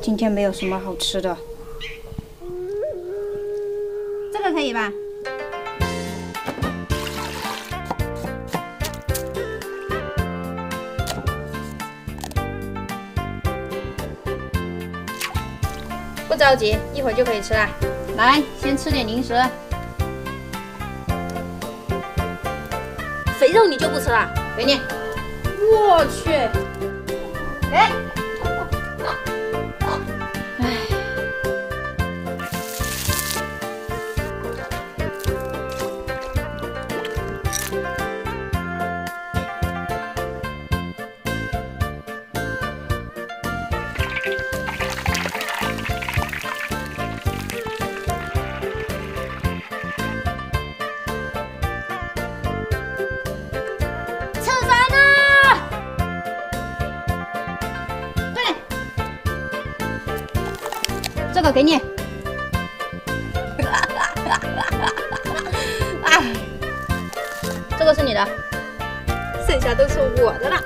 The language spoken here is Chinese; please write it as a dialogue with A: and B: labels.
A: 今天没有什么好吃的。
B: 这个可以吧？
A: 不着急，一会儿就可以吃了。
B: 来，先吃点零食。
A: 肥肉你就不吃了？给你。我去。哎。
B: 吃这个给你。
A: 哎，这个是你的，剩下都是我的了。